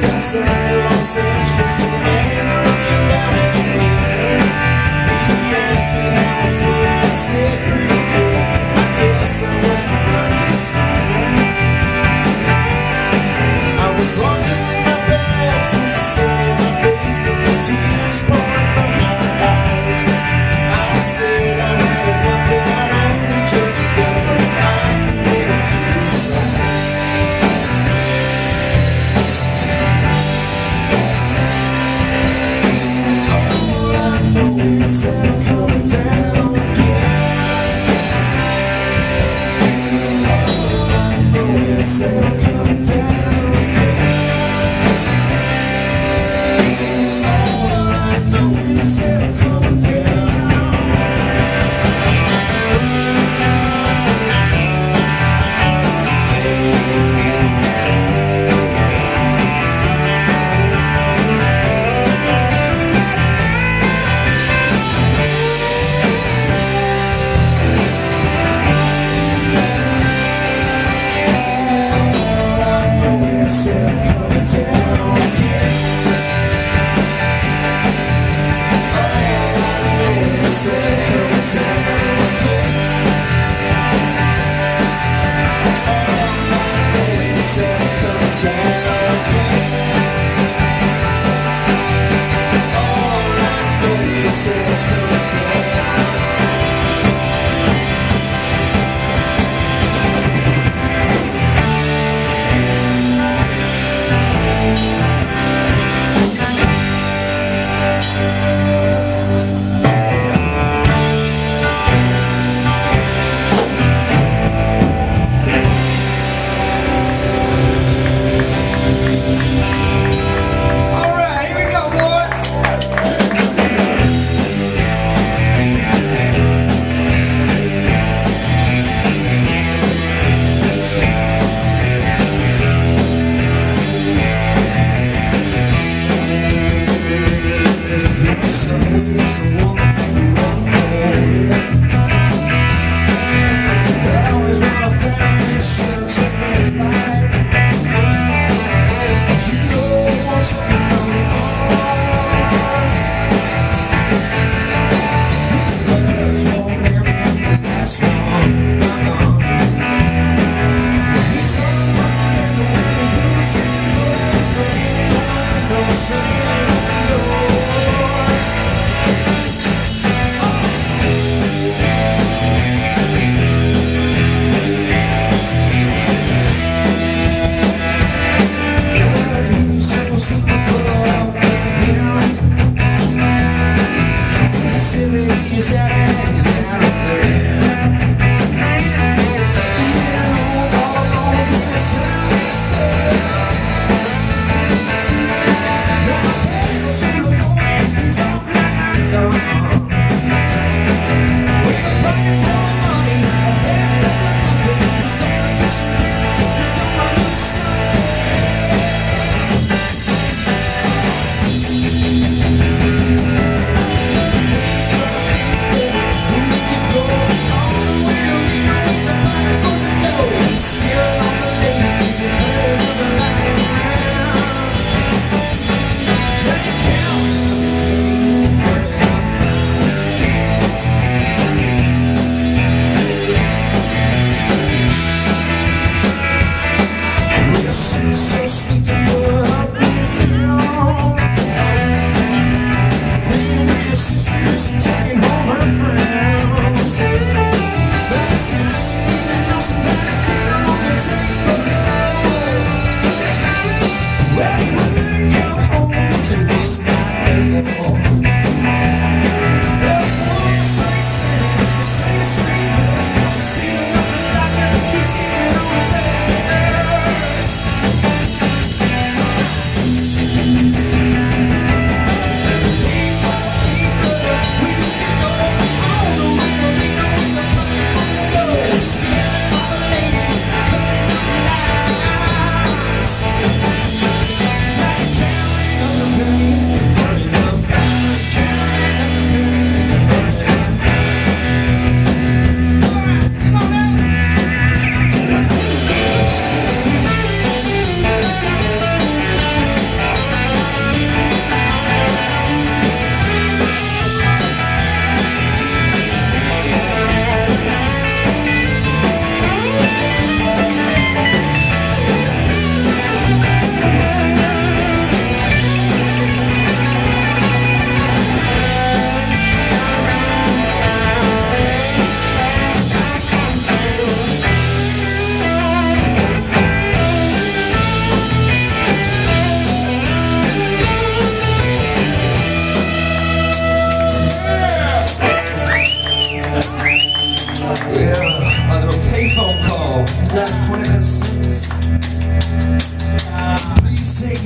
Yes, we have to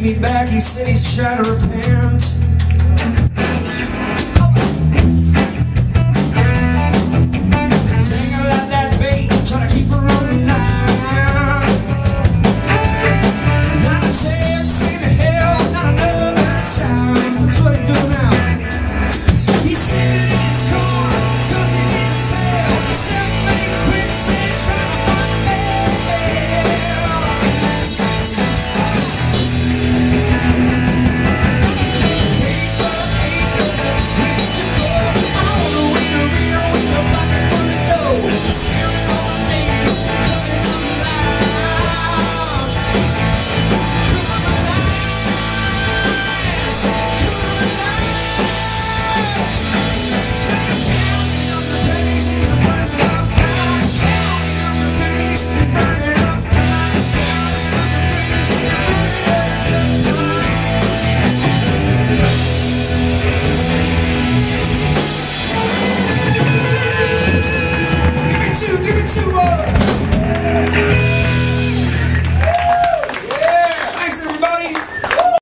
me back, he said he's trying to repent.